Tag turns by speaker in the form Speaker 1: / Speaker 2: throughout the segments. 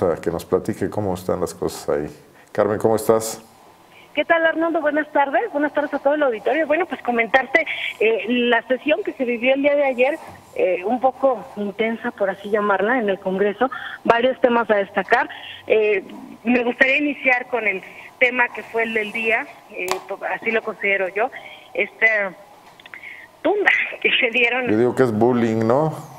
Speaker 1: a que nos platique cómo están las cosas ahí. Carmen, ¿cómo estás?
Speaker 2: ¿Qué tal, Arnoldo? Buenas tardes. Buenas tardes a todo el auditorio. Bueno, pues comentarte eh, la sesión que se vivió el día de ayer, eh, un poco intensa, por así llamarla, en el Congreso. Varios temas a destacar. Eh, me gustaría iniciar con el tema que fue el del día, así lo considero yo, este tunda que se dieron.
Speaker 1: Yo digo que es bullying, ¿no?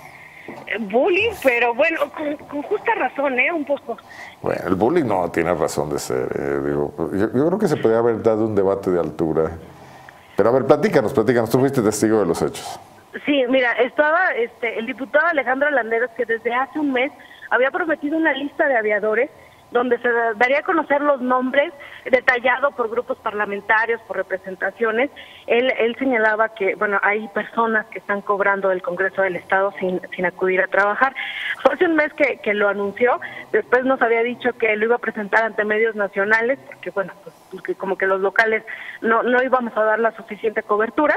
Speaker 2: Bullying, pero bueno, con, justa razón, ¿eh? Un poco.
Speaker 1: Bueno, el bullying no tiene razón de ser. Eh, digo, yo, creo que se podría haber dado un debate de altura. Pero a ver, platícanos, platícanos. Tú fuiste testigo de los hechos.
Speaker 2: Sí, mira, estaba este, el diputado Alejandro Landeros que desde hace un mes había prometido una lista de aviadores donde se daría a conocer los nombres detallado por grupos parlamentarios, por representaciones. Él, él señalaba que, bueno, hay personas que están cobrando del Congreso del Estado sin, sin acudir a trabajar. Fue hace un mes que, que lo anunció, después nos había dicho que lo iba a presentar ante medios nacionales, porque, bueno, pues, como que los locales no, no íbamos a dar la suficiente cobertura.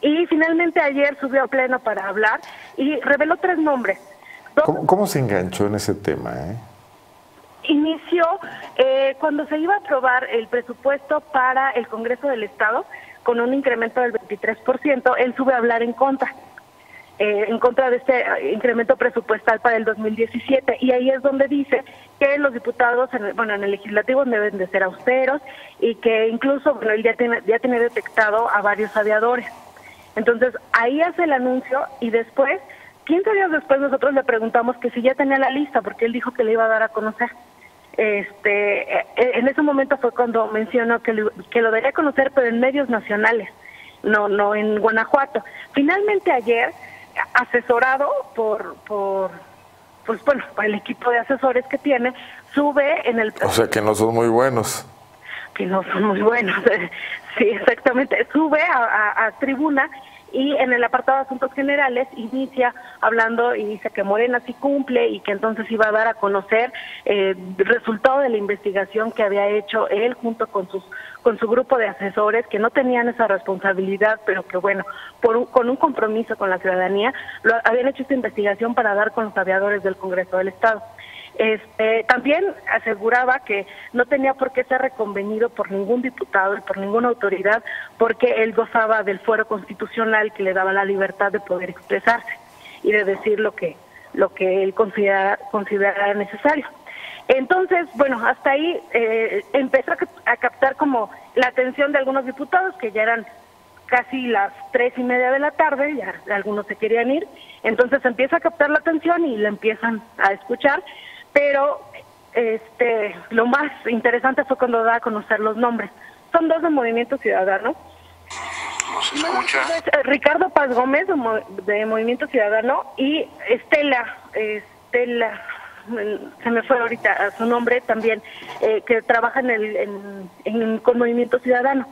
Speaker 2: Y finalmente ayer subió a pleno para hablar y reveló tres nombres.
Speaker 1: ¿Cómo, ¿Cómo, se enganchó en ese tema? Eh?
Speaker 2: Inició eh, cuando se iba a aprobar el presupuesto para el Congreso del Estado con un incremento del 23%, él sube a hablar en contra. Eh, en contra de este eh, incremento presupuestal para el 2017 y ahí es donde dice que los diputados bueno en el legislativo deben de ser austeros y que incluso bueno él ya tiene ya tiene detectado a varios aviadores entonces ahí hace el anuncio y después 15 días después nosotros le preguntamos que si ya tenía la lista porque él dijo que le iba a dar a conocer este, eh, en ese momento fue cuando mencionó que lo, que lo daría a conocer, pero en medios nacionales, no, no en Guanajuato. Finalmente ayer, asesorado por, por, pues bueno, por el equipo de asesores que tiene, sube en el...
Speaker 1: O sea que no son muy buenos.
Speaker 2: Que no son muy buenos, sí, exactamente. Sube a, a tribuna y en el apartado de asuntos generales inicia hablando y dice que Morena sí cumple y que entonces iba a dar a conocer eh, el resultado de la investigación que había hecho él junto con sus con su grupo de asesores que no tenían esa responsabilidad, pero que bueno, por con un compromiso con la ciudadanía, lo, habían hecho esta investigación para dar con los aviadores del Congreso del Estado. Este, también aseguraba que no tenía por qué ser reconvenido por ningún diputado y por ninguna autoridad porque él gozaba del fuero constitucional que le daba la libertad de poder expresarse y de decir lo que lo que él considera, considerara necesario. Entonces, bueno, hasta ahí eh, empezó a, captar como la atención de algunos diputados que ya eran casi las tres y media de la tarde, ya algunos se querían ir, entonces empieza a captar la atención y le empiezan a escuchar pero este lo más interesante fue cuando da a conocer los nombres. Son dos de Movimiento Ciudadano.
Speaker 3: escucha?
Speaker 2: Eh, Ricardo Paz Gómez de Movimiento Ciudadano y Estela, Estela, se me fue ahorita su nombre también, eh, que trabaja en el, en, con Movimiento Ciudadano.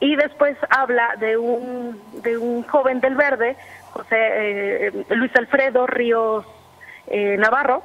Speaker 2: Y después habla de un, de un joven del Verde, José eh, Luis Alfredo Ríos Navarro,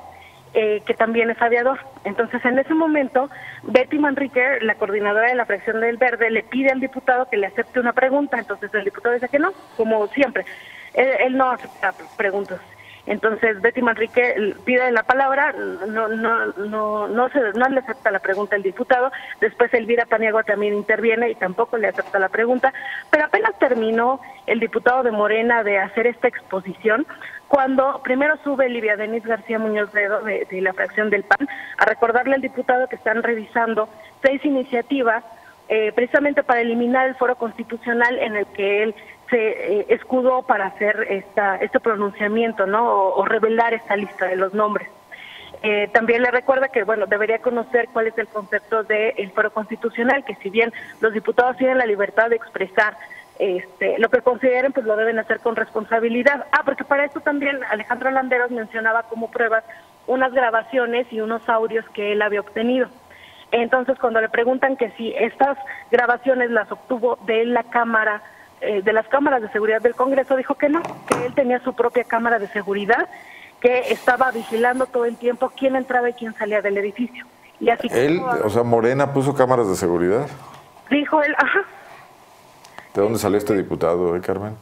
Speaker 2: eh, que también es aviador. Entonces, en ese momento, Betty Manrique, la coordinadora de la fracción del Verde, le pide al diputado que le acepte una pregunta. Entonces, el diputado dice que no, como siempre. Él, no acepta preguntas. Entonces Betty Manrique pide la palabra, no no no no se no le acepta la pregunta el diputado, después Elvira Paniagua también interviene y tampoco le acepta la pregunta, pero apenas terminó el diputado de Morena de hacer esta exposición, cuando primero sube Livia Denis García Muñoz Dedo de, la fracción del PAN a recordarle al diputado que están revisando seis iniciativas eh, precisamente para eliminar el foro constitucional en el que él se eh, para hacer esta, este pronunciamiento, ¿no? O, revelar esta lista de los nombres. Eh, también le recuerda que, bueno, debería conocer cuál es el concepto del foro constitucional, que si bien los diputados tienen la libertad de expresar este, lo que consideren pues lo deben hacer con responsabilidad. Ah, porque para eso también Alejandro Landeros mencionaba como pruebas unas grabaciones y unos audios que él había obtenido. Entonces, cuando le preguntan que si estas grabaciones las obtuvo de la cámara, eh, de las cámaras de seguridad del Congreso, dijo que no, que él tenía su propia cámara de seguridad, que estaba vigilando todo el tiempo quién entraba y quién salía del edificio. Y así
Speaker 1: él, o sea, Morena puso cámaras de seguridad.
Speaker 2: Dijo él, ajá,
Speaker 1: ¿De dónde salió este diputado, eh, Carmen?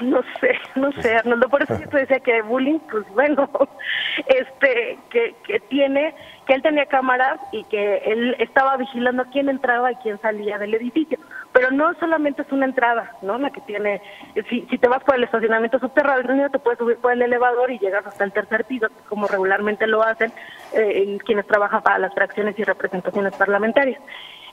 Speaker 2: no sé, no sé, Arnoldo, por eso yo te decía que bullying, pues bueno, este, que, que tiene, que él tenía cámaras y que él estaba vigilando quién entraba y quién salía del edificio. Pero no solamente es una entrada, ¿no? La que tiene, si, si te vas por el estacionamiento subterráneo, te puedes subir por el elevador y llegas hasta el tercer piso, como regularmente lo hacen eh, quienes trabajan para las fracciones y representaciones parlamentarias.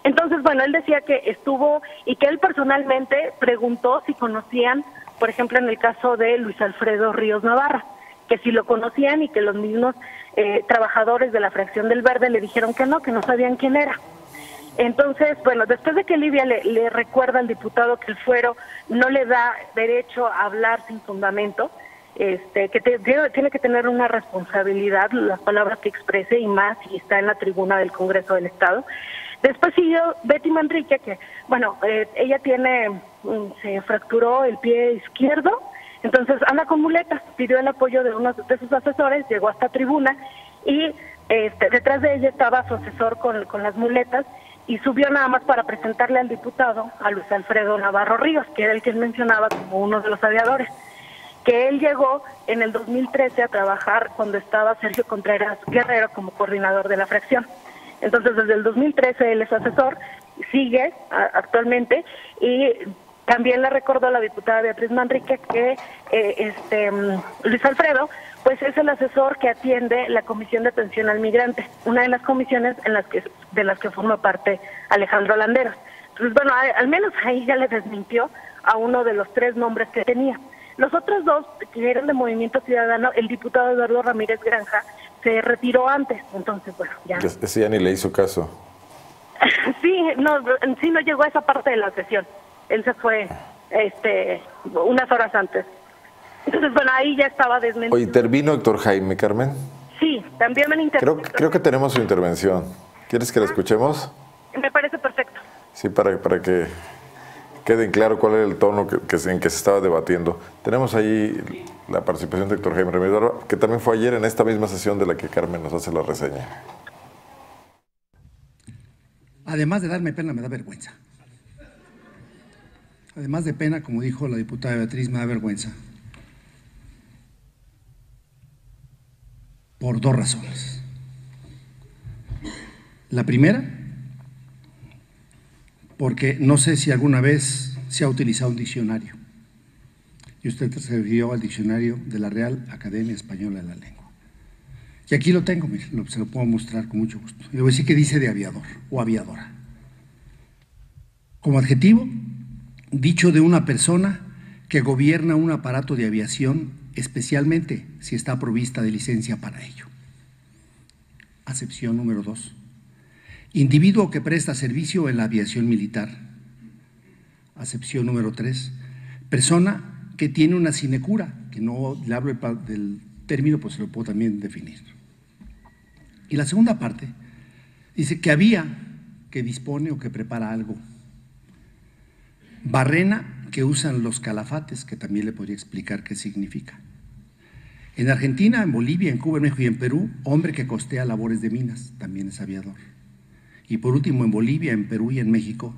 Speaker 2: Entonces, bueno, él decía que estuvo y que él personalmente preguntó si conocían, por ejemplo, en el caso de Luis Alfredo Ríos Navarra, que si lo conocían y que los mismos eh, trabajadores de la fracción del Verde le dijeron que no, que no sabían quién era. Entonces, bueno, después de que Livia le, recuerda al diputado que el fuero no le da derecho a hablar sin fundamento, este, que tiene que tener una responsabilidad las palabras que exprese y más si está en la tribuna del Congreso del Estado, Después siguió Betty Manrique, que, bueno, eh, ella tiene, mm, se fracturó el pie izquierdo, entonces anda con muletas, pidió el apoyo de uno de sus asesores, llegó hasta tribuna y este, detrás de ella estaba su asesor con, con las muletas y subió nada más para presentarle al diputado, a Luis Alfredo Navarro Ríos, que era el que él mencionaba como uno de los aviadores, que él llegó en el 2013 a trabajar cuando estaba Sergio Contreras Guerrero como coordinador de la fracción. Entonces, desde el 2013 él es asesor, sigue actualmente y también le recordó a la diputada Beatriz Manrique que eh, este mm, Luis Alfredo pues es el asesor que atiende la Comisión de Atención al Migrante, una de las comisiones en las que de las que forma parte Alejandro Landeros. Entonces, bueno, al menos ahí ya le desmintió a uno de los tres nombres que tenía. Los otros dos, que eran de Movimiento Ciudadano, el diputado Eduardo Ramírez Granja se retiró antes, entonces bueno, ya.
Speaker 1: Ese ya ni le hizo caso.
Speaker 2: sí, no, sí no llegó a esa parte de la sesión. Él se fue este unas horas antes. Entonces, bueno, ahí ya estaba desmentido.
Speaker 1: ¿intervino Héctor Jaime, Carmen?
Speaker 2: Sí, también me intervino.
Speaker 1: Creo, creo que tenemos su intervención. ¿Quieres que la escuchemos?
Speaker 2: Me parece perfecto.
Speaker 1: Sí, para, para que quede claro cuál era el tono que, en que se estaba debatiendo. Tenemos ahí la participación de Héctor Jaime Ramírez, que también fue ayer en esta misma sesión de la que Carmen nos hace la reseña.
Speaker 4: Además de darme pena, me da vergüenza. Además de pena, como dijo la diputada Beatriz, me da vergüenza. Por dos razones. La primera, porque no sé si alguna vez se ha utilizado un diccionario y usted se refirió al diccionario de la Real Academia Española de la Lengua. Y aquí lo tengo, se lo puedo mostrar con mucho gusto. Le voy a decir que dice de aviador o aviadora. Como adjetivo, dicho de una persona que gobierna un aparato de aviación, especialmente si está provista de licencia para ello. Acepción número dos. Individuo que presta servicio en la aviación militar. Acepción número tres. Persona que tiene una sinecura, que no le hablo del término, pues se lo puedo también definir. Y la segunda parte dice que había que dispone o que prepara algo. Barrena, que usan los calafates, que también le podría explicar qué significa. En Argentina, en Bolivia, en Cuba, en México y en Perú, hombre que costea labores de minas, también es aviador. Y por último, en Bolivia, en Perú y en México,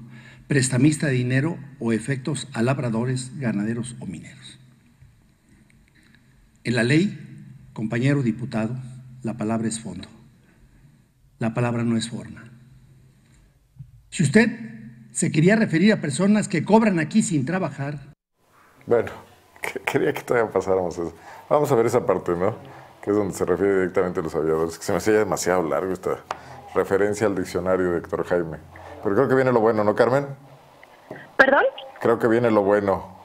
Speaker 4: prestamista de dinero o efectos a labradores, ganaderos o mineros. En la ley, compañero diputado, la palabra es fondo. La palabra no es forma. Si usted se quería referir a personas que cobran aquí sin trabajar.
Speaker 1: Bueno, quería que todavía pasáramos eso. Vamos a ver esa parte, ¿no? Que es donde se refiere directamente a los aviadores, que se me hacía demasiado largo esta referencia al diccionario de Héctor Jaime. Pero creo que viene lo bueno, ¿no, Carmen?
Speaker 2: ¿Perdón?
Speaker 1: Creo que viene lo bueno.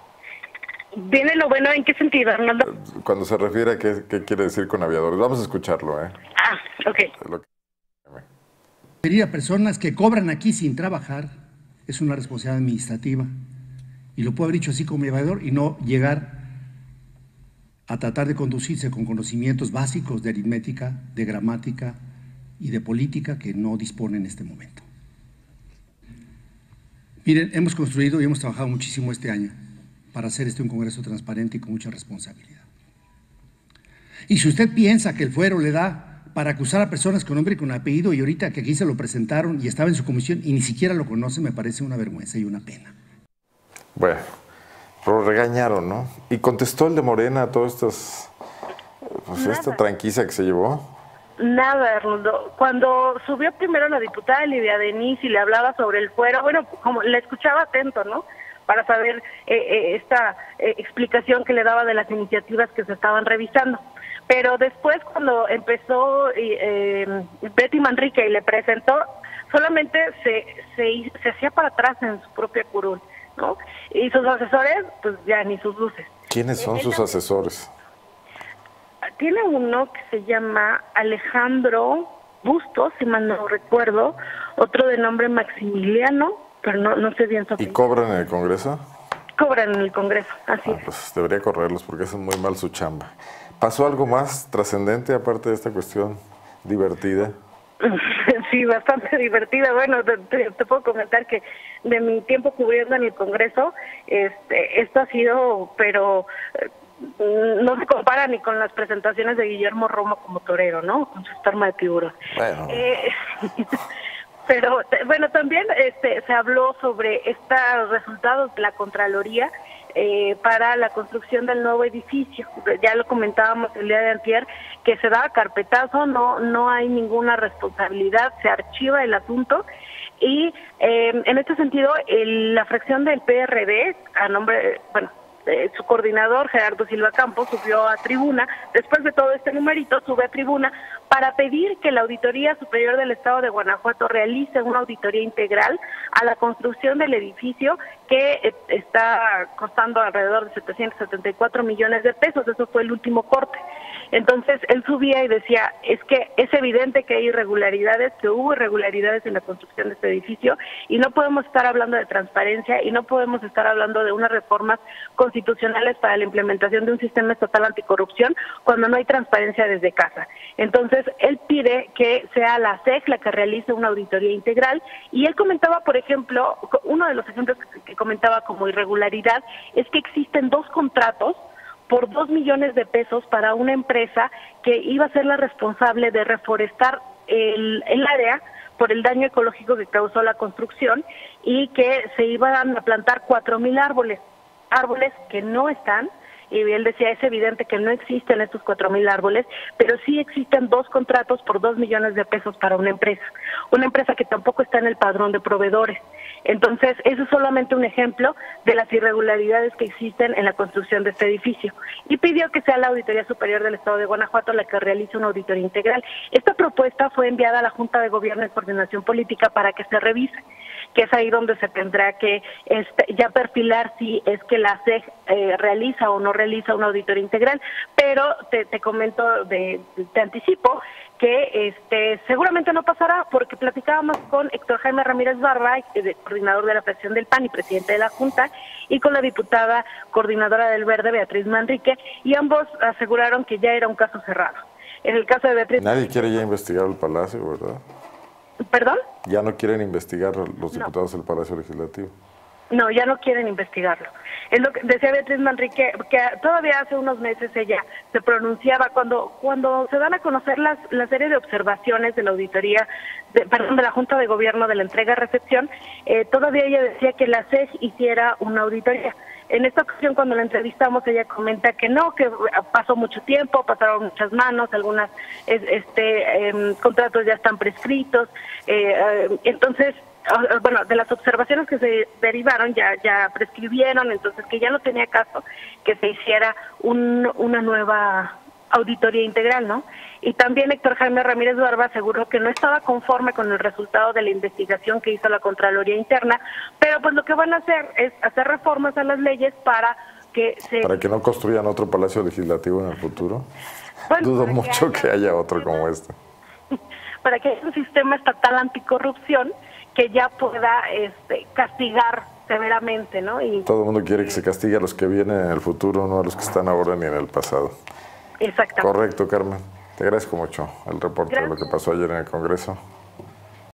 Speaker 2: ¿Viene lo bueno en qué sentido, Arnaldo?
Speaker 1: Cuando se refiere a qué, quiere decir con aviadores. Vamos a escucharlo, ¿eh?
Speaker 2: Ah, ok.
Speaker 4: Pedir a personas que cobran aquí sin trabajar es una responsabilidad administrativa. Y lo puedo haber dicho así como aviador y no llegar a tratar de conducirse con conocimientos básicos de aritmética, de gramática y de política que no dispone en este momento. Miren, hemos construido y hemos trabajado muchísimo este año para hacer este un Congreso transparente y con mucha responsabilidad. Y si usted piensa que el fuero le da para acusar a personas con nombre y con apellido y ahorita que aquí se lo presentaron y estaba en su comisión y ni siquiera lo conoce, me parece una vergüenza y una pena.
Speaker 1: Bueno, Pero regañaron, ¿no? Y contestó el de Morena a todas estas, pues esta tranquiza que se llevó.
Speaker 2: Nada, Arnoldo. Cuando subió primero la diputada Lidia Denis y le hablaba sobre el fuero, bueno, como le escuchaba atento, ¿no? Para saber eh, eh, esta eh, explicación que le daba de las iniciativas que se estaban revisando. Pero después, cuando empezó Betty Manrique y le presentó, solamente se, se, se hacía para atrás en su propia curul, ¿no? Y sus asesores, pues ya ni sus luces.
Speaker 1: ¿Quiénes son sus asesores?
Speaker 2: tiene uno que se llama Alejandro Bustos, si mal no recuerdo, otro de nombre Maximiliano, pero no, no sé bien su
Speaker 1: ¿Y cobran en el Congreso?
Speaker 2: Cobran en el Congreso, así
Speaker 1: ah, Pues debería correrlos porque hacen muy mal su chamba. ¿Pasó algo más trascendente aparte de esta cuestión divertida?
Speaker 2: Sí, bastante divertida. Bueno, te, te, puedo comentar que de mi tiempo cubriendo en el Congreso, este, esto ha sido, pero Mm, no se compara ni con las presentaciones de Guillermo Romo como torero, ¿no? Con su estarma de tiburón. Eh, pero bueno, también este, se habló sobre estos resultados de la Contraloría eh, para la construcción del nuevo edificio. Ya lo comentábamos el día de antier, que se da carpetazo, no, no hay ninguna responsabilidad, se archiva el asunto y eh, en este sentido la fracción del PRD, a nombre, bueno, eh, su coordinador, Gerardo Silva Campos, subió a tribuna, después de todo este numerito, sube a tribuna para pedir que la Auditoría Superior del Estado de Guanajuato realice una auditoría integral a la construcción del edificio que eh, está costando alrededor de 774 millones de pesos, eso fue el último corte. Entonces él subía y decía, es que es evidente que hay irregularidades, que hubo irregularidades en la construcción de este edificio y no podemos estar hablando de transparencia y no podemos estar hablando de unas reformas constitucionales para la implementación de un sistema estatal anticorrupción cuando no hay transparencia desde casa. Entonces él pide que sea la SEC la que realice una auditoría integral y él comentaba, por ejemplo, uno de los ejemplos que comentaba como irregularidad es que existen dos contratos por dos millones de pesos para una empresa que iba a ser la responsable de reforestar el, el área por el daño ecológico que causó la construcción y que se iban a plantar cuatro mil árboles, árboles que no están y él decía, es evidente que no existen estos cuatro mil árboles, pero sí existen dos contratos por dos millones de pesos para una empresa, una empresa que tampoco está en el padrón de proveedores. Entonces, eso es solamente un ejemplo de las irregularidades que existen en la construcción de este edificio. Y pidió que sea la Auditoría Superior del Estado de Guanajuato la que realice una auditoría integral. Esta propuesta fue enviada a la Junta de Gobierno y Coordinación Política para que se revise que es ahí donde se tendrá que este, ya perfilar si es que la SEG eh, realiza o no realiza una auditoría integral, pero te, comento, de, te anticipo que este seguramente no pasará porque platicábamos con Héctor Jaime Ramírez Barra, coordinador de la fracción del PAN y presidente de la Junta, y con la diputada coordinadora del Verde, Beatriz Manrique, y ambos aseguraron que ya era un caso cerrado. En el caso de Beatriz...
Speaker 1: Nadie quiere ya investigar el Palacio, ¿verdad?
Speaker 2: ¿Perdón?
Speaker 1: Ya no quieren investigar los diputados del Palacio Legislativo.
Speaker 2: No, ya no quieren investigarlo. Es lo que decía Beatriz Manrique, que todavía hace unos meses ella se pronunciaba cuando cuando se dan a conocer las la serie de observaciones de la auditoría, de, perdón, de la Junta de Gobierno de la entrega-recepción, eh, todavía ella decía que la CEG hiciera una auditoría. En esta ocasión, cuando la entrevistamos, ella comenta que no, que pasó mucho tiempo, pasaron muchas manos, algunas este, em, contratos ya están prescritos. Eh, eh, entonces, bueno, de las observaciones que se derivaron ya, ya prescribieron, entonces que ya no tenía caso que se hiciera una nueva auditoría integral, ¿no? Y también Héctor Jaime Ramírez Barba aseguró que no estaba conforme con el resultado de la investigación que hizo la Contraloría Interna, pero pues lo que van a hacer es hacer reformas a las leyes para que se...
Speaker 1: Para que no construyan otro palacio legislativo en el futuro. Dudo mucho que haya, otro como este.
Speaker 2: Para que haya un sistema estatal anticorrupción que ya pueda este, castigar severamente, ¿no? Y,
Speaker 1: Todo el mundo quiere que se castigue a los que vienen en el futuro, no a los que están ahora ni en el pasado.
Speaker 2: Exactamente.
Speaker 1: Correcto, Carmen. Te agradezco mucho el reporte de lo que pasó ayer en el Congreso.